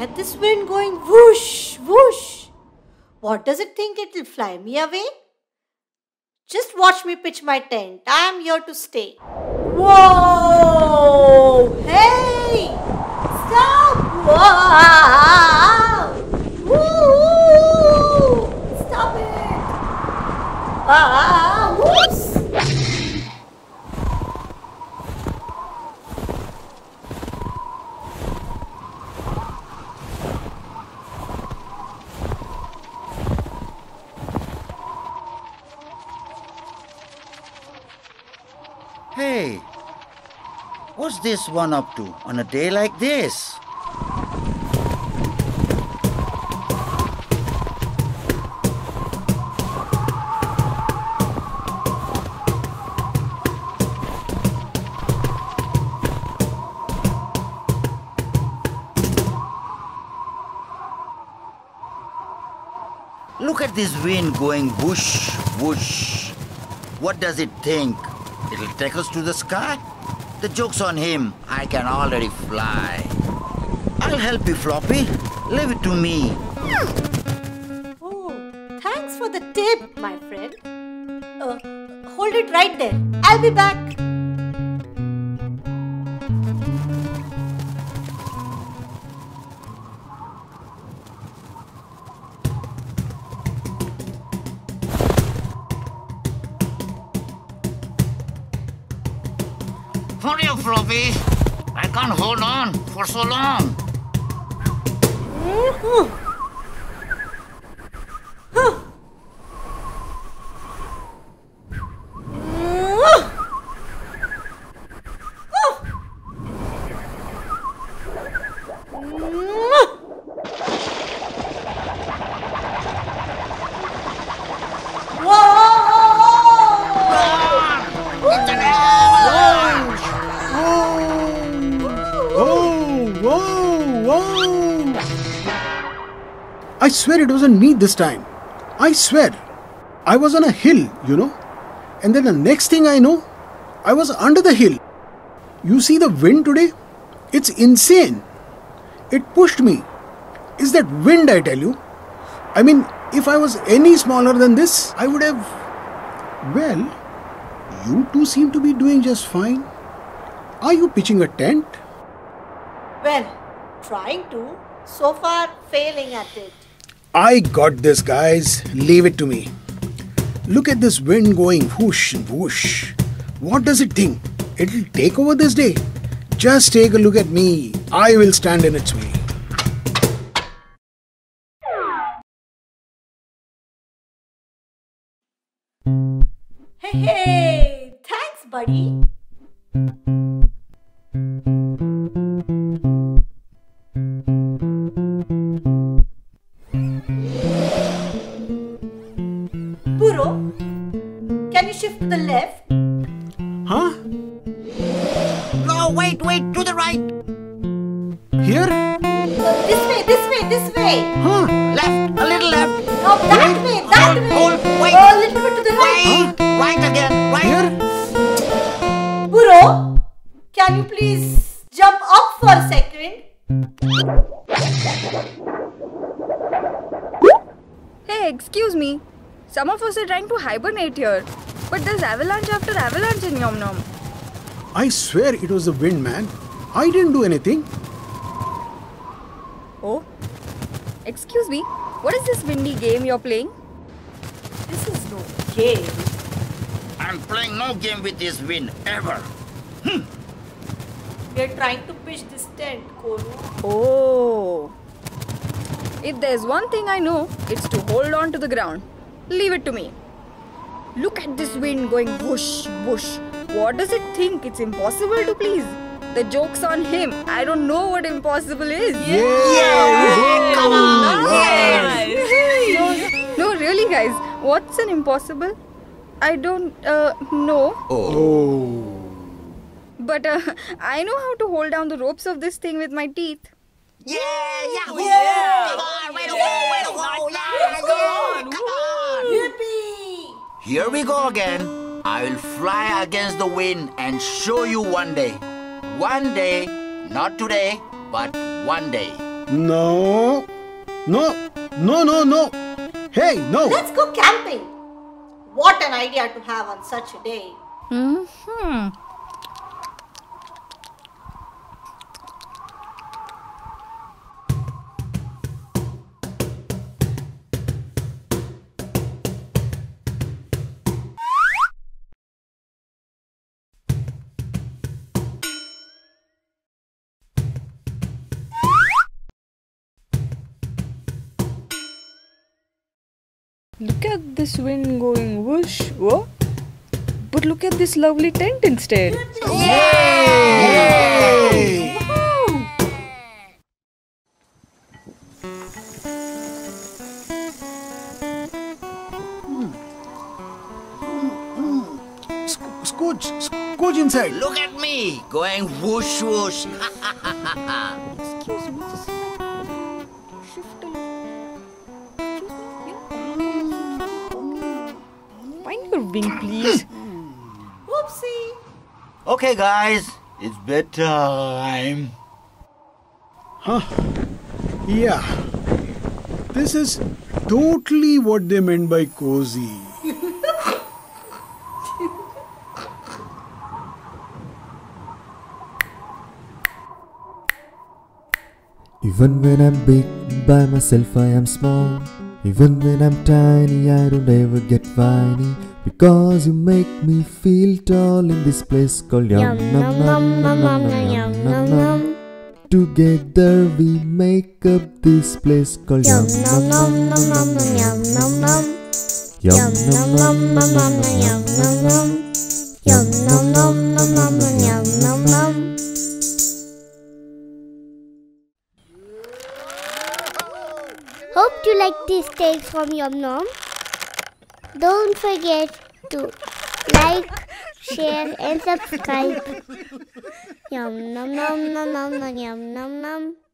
at this wind going whoosh, whoosh. What does it think it'll fly me away? Just watch me pitch my tent. I am here to stay. Whoa! Hey! Stop! Wow! Woo! Stop it! Ah! Whoops! Hey, what's this one up to on a day like this? Look at this wind going whoosh, whoosh. What does it think? It'll take us to the sky? The joke's on him. I can already fly. I'll help you, Floppy. Leave it to me. Oh, thanks for the tip, my friend. Uh, hold it right there. I'll be back. Hurry up, Floppy. I can't hold on for so long. I swear it wasn't me this time. I swear. I was on a hill, you know. And then the next thing I know, I was under the hill. You see the wind today? It's insane. It pushed me. Is that wind, I tell you? I mean, if I was any smaller than this, I would have. Well, you two seem to be doing just fine. Are you pitching a tent? Well, trying to. So far, failing at it. I got this, guys. Leave it to me. Look at this wind going whoosh whoosh. What does it think? It'll take over this day. Just take a look at me. I will stand in its way. Hey, hey! Thanks, buddy. The hmm. left? Huh? No, wait, wait, to the right. Here? This way, this way, this way. Huh? Left, a little left. No, that way, that Hold, way. hold, wait. Oh, a little bit to the right. Wait, right again, right. Here? Burro, can you please jump up for a second? Hey, excuse me. Some of us are trying to hibernate here. But there's avalanche after avalanche in Yomnom. I swear it was the wind, man. I didn't do anything. Oh? Excuse me, what is this windy game you're playing? This is no game. I'm playing no game with this wind ever. Hmm. We are trying to pitch this tent, Koru. Oh. If there's one thing I know, it's to hold on to the ground. Leave it to me. Look at this wind going whoosh, whoosh. What does it think? It's impossible to please. The joke's on him. I don't know what impossible is. Yeah, come on. No, no, really, guys. What's an impossible? I don't uh, know. Oh. But uh, I know how to hold down the ropes of this thing with my teeth. Yeah, yeah, yeah. Come on, way to go, way to Here we go again. I will fly against the wind and show you one day. One day, not today, but one day. No. No. No, no, no. Hey, no. Let's go camping. What an idea to have on such a day. Hmm. Look at this wind going whoosh, whoa. But look at this lovely tent instead. Sc- Scooch, scooch inside. Look at me going whoosh whoosh. Find your please. Whoopsie. Okay, guys, it's bedtime. Huh? Yeah. This is totally what they meant by cozy. Even when I'm big by myself, I am small. Even when I'm tiny, I don't ever get whiny. Because you make me feel tall in this place called Yum Num Num Num Num Num Num Num. Together we make up this place called Yum Num Num Num Num Num Yum Num Num. Yum Num Num Num Num Num Yum Num Num. Yum Num Num Num Num Yum Num Num. Hope you like this takes from Yomnom. Don't forget to like, share, and subscribe. Yum nom nom nom nom yum nom nom.